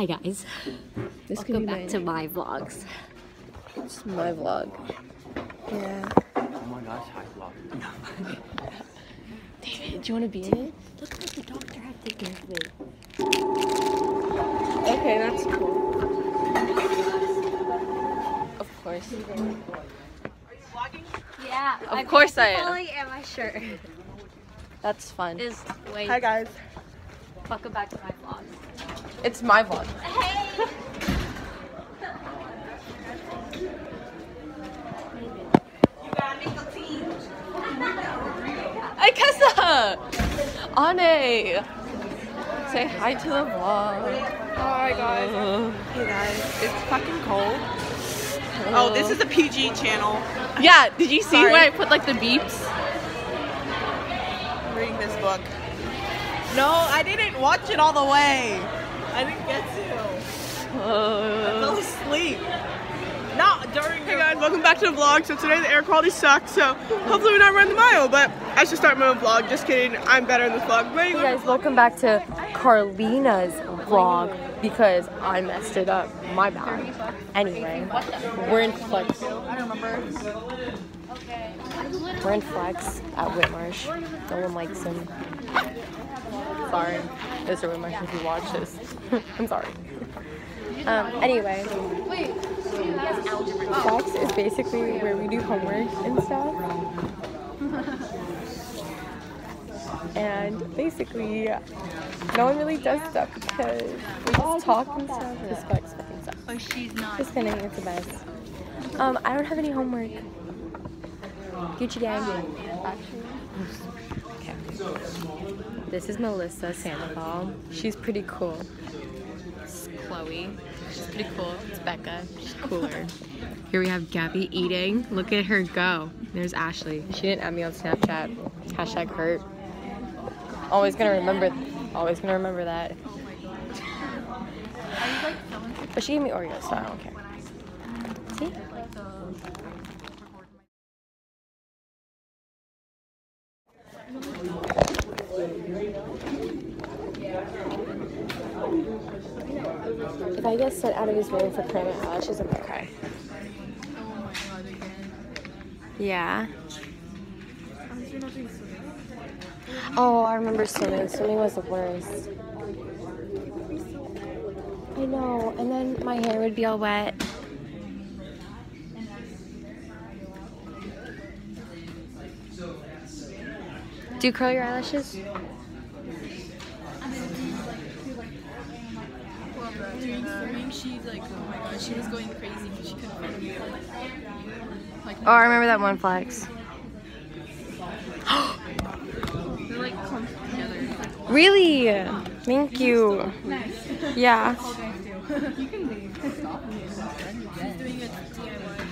Hi guys. This Welcome could be back to my vlogs. it's my vlog. Yeah. Oh my gosh, high vlog. David, do you want to be in it? Look what the doctor had taken of me. Okay, that's cool. Of course. Are you vlogging? Yeah. Of course I am. Fully in my shirt. That's fun. Is wait. Hi guys. Welcome back to my vlog. It's my vlog. Hey. Hi Kessa! Ane! Say hi to the vlog. Hi guys. Hey guys, it's fucking cold. Oh, this is a PG channel. Yeah, did you see Sorry. when I put like the beeps? I'm reading this book. No, I didn't watch it all the way. I didn't get to. I Uh, fell asleep. Not during. Hey guys, welcome back to the vlog. So today the air quality sucks. So hopefully we don't run the mile. But I should start my own vlog. Just kidding. I'm better in this vlog. But Hey guys, welcome back to Karlina's vlog because I messed it up. My bad. Anyway, we're in Flex. I don't remember. We're in Flex at Whitmarsh. No one likes him. Sorry, Mr. Whitmarsh, if you watch this. I'm sorry. Um, anyway, Flex is basically where we do homework and stuff. And basically, no one really does stuff because we just talk and stuff. This Flex fucking. Oh, she's not. Just kidding, it's the best. Um, I don't have any homework. Gucci gang. Okay. This is Melissa Sandoval. She's pretty cool. Is Chloe. She's pretty cool. It's Becca. She's cooler. Here we have Gabby eating. Look at her go. There's Ashley. She didn't add me on Snapchat. Hashtag hurt. Always gonna remember. Always gonna remember that. But she gave me Oreos, so I don't care. Um, See? Um, If I get sent out of his room for my eyelashes, I'm gonna cry. Yeah. Oh, I remember swimming. Swimming was the worst. I know, and then my hair would be all wet. Do you curl your eyelashes? during she's like, oh my god, she was going crazy, but she couldn't find me. Like, Oh, I remember that one flex. they're like clumped together. Like, Really? Thank you. Yeah. you can leave. Stop me. She's doing a DIY.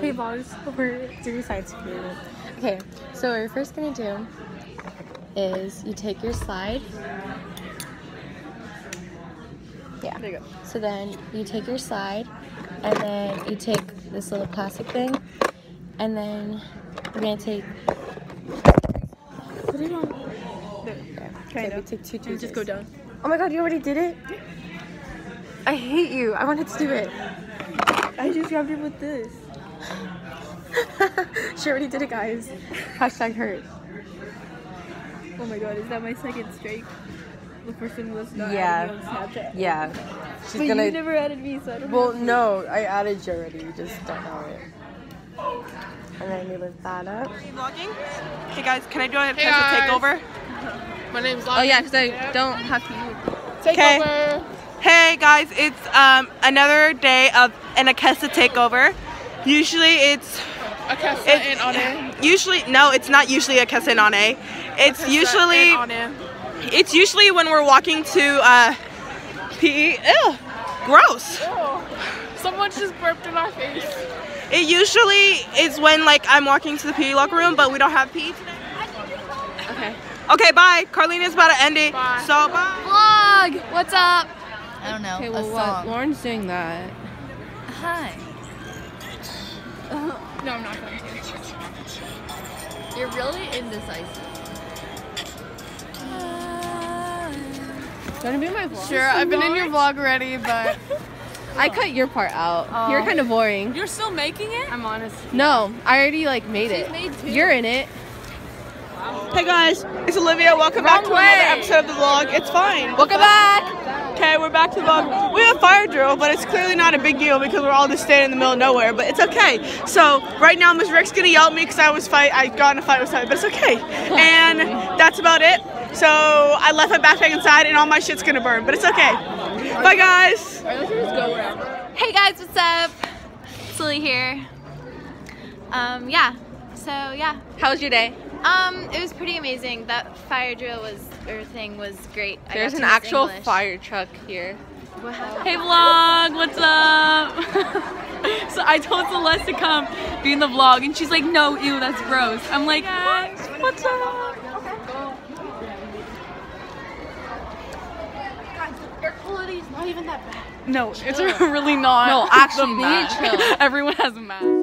Hey vlogs, we're doing science experiment. Okay, so what we're first gonna do is you take your slide. Yeah. There you go. So then you take your slide and then you take this little plastic thing and then we're gonna take Put it on. There. Kind so we of. take two And just go down. Oh my god, you already did it? I hate you. I wanted to do it. I just grabbed it with this. she already did it, guys. Hashtag hurt. Oh my god, is that my second strike? The first one was not Yeah. on Snapchat. Yeah. She's But gonna. you never added me, so I don't well, know. no, I added you already. You just don't know it. And then you lift that up. Are you vlogging? Hey guys, can I do a Hey hey guys. takeover? My name's Oh yeah, because I don't have to. Take Okay. over. Hey guys, it's um, another day of an Akessa takeover. Usually it's Akessa It's- and Ane. usually no, it's not usually a Akessa and Ane. It's usually And Ane. it's usually when we're walking to uh, PE. Ew, gross. Oh, someone just burped in our face. It usually is when like I'm walking to the PE locker room, but we don't have PE today. Okay. Okay, bye. Karlina's about to end it. Bye. So bye. Vlog. What's up? I don't know. Okay, well, what? Lauren's doing that. Hi. no, I'm not going to. You're really indecisive. Gonna be my vlog. Sure, I've been in your vlog already, but I cut your part out. You're oh. kind of boring. You're still making it? I'm honest. No, I already like made She's it. Made You're in it. Hey guys, it's Olivia. Welcome Wrong back to way. another episode of the vlog. It's fine. Welcome back. Okay, we're back to the vlog. We have a fire drill, but it's clearly not a big deal because we're all just standing in the middle of nowhere. But it's okay. So right now, Miss Rick's gonna yell at me because I was fight. I got in a fight with somebody, but it's okay. And that's about it. So I left my backpack inside, and all my shit's gonna burn. But it's okay. Bye, guys. Hey guys, what's up? It's Lily here. Um, yeah. So yeah. How was your day? Um, it was pretty amazing. That fire drill was or thing was great. I got an to actual English. fire truck here. What happened? Hey vlog, what's up? so I told Celeste to come be in the vlog, and she's like, "No, ew, that's gross." I'm like, "What? What's up?" No, it's really not. No, actually, The be mask. chill. Everyone has a mask.